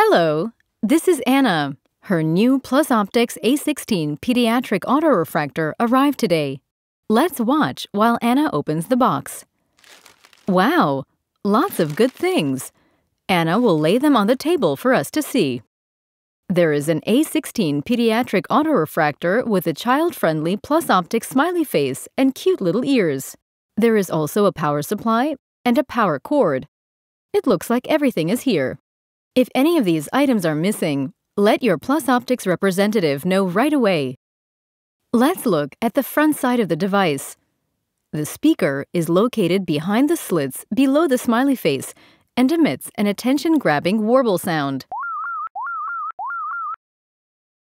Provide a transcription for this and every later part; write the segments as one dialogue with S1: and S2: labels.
S1: Hello, this is Anna. Her new plusoptiX A16 pediatric autorefractor arrived today. Let's watch while Anna opens the box. Wow, lots of good things. Anna will lay them on the table for us to see. There is an A16 pediatric autorefractor with a child-friendly plusoptiX smiley face and cute little ears. There is also a power supply and a power cord. It looks like everything is here. If any of these items are missing, let your plusoptiX representative know right away. Let's look at the front side of the device. The speaker is located behind the slits below the smiley face and emits an attention-grabbing warble sound.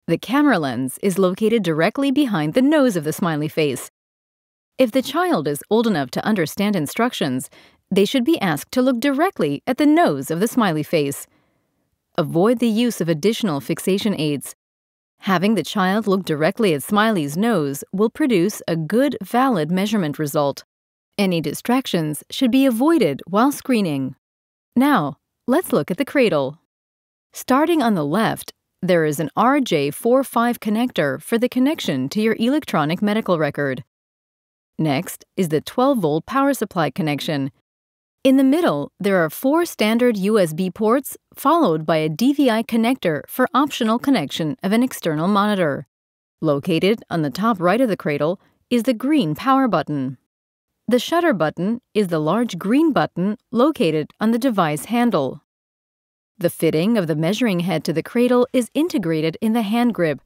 S1: The camera lens is located directly behind the nose of the smiley face. If the child is old enough to understand instructions, they should be asked to look directly at the nose of the smiley face. Avoid the use of additional fixation aids. Having the child look directly at Smiley's nose will produce a good, valid measurement result. Any distractions should be avoided while screening. Now, let's look at the cradle. Starting on the left, there is an RJ45 connector for the connection to your electronic medical record. Next is the 12 volt power supply connection. In the middle, there are four standard USB ports followed by a DVI connector for optional connection of an external monitor. Located on the top right of the cradle is the green power button. The shutter button is the large green button located on the device handle. The fitting of the measuring head to the cradle is integrated in the hand grip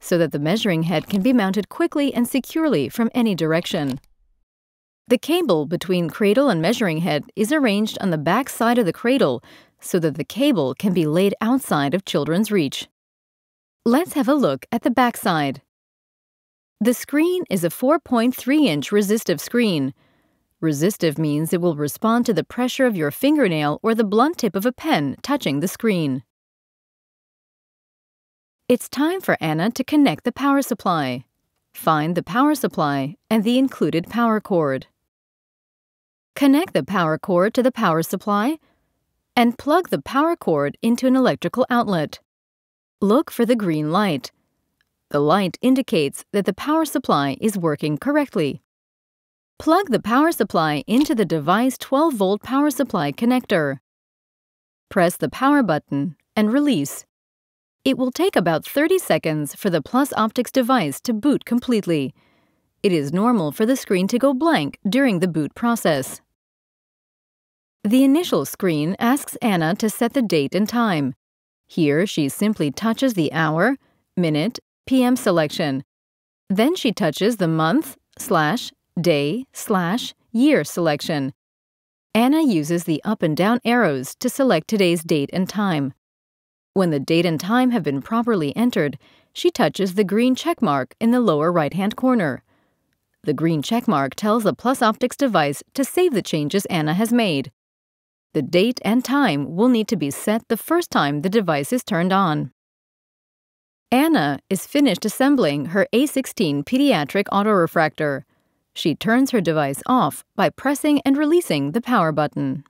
S1: so that the measuring head can be mounted quickly and securely from any direction. The cable between cradle and measuring head is arranged on the back side of the cradle so that the cable can be laid outside of children's reach. Let's have a look at the back side. The screen is a 4.3-inch resistive screen. Resistive means it will respond to the pressure of your fingernail or the blunt tip of a pen touching the screen. It's time for Anna to connect the power supply. Find the power supply and the included power cord. Connect the power cord to the power supply and plug the power cord into an electrical outlet. Look for the green light. The light indicates that the power supply is working correctly. Plug the power supply into the device 12-volt power supply connector. Press the power button and release. It will take about 30 seconds for the plusoptiX device to boot completely. It is normal for the screen to go blank during the boot process. The initial screen asks Anna to set the date and time. Here, she simply touches the hour, minute, PM selection. Then she touches the month, slash, day, slash, year selection. Anna uses the up and down arrows to select today's date and time. When the date and time have been properly entered, she touches the green check mark in the lower right-hand corner. The green check mark tells the plusoptiX device to save the changes Anna has made. The date and time will need to be set the first time the device is turned on. Anna is finished assembling her A16 pediatric autorefractor. She turns her device off by pressing and releasing the power button.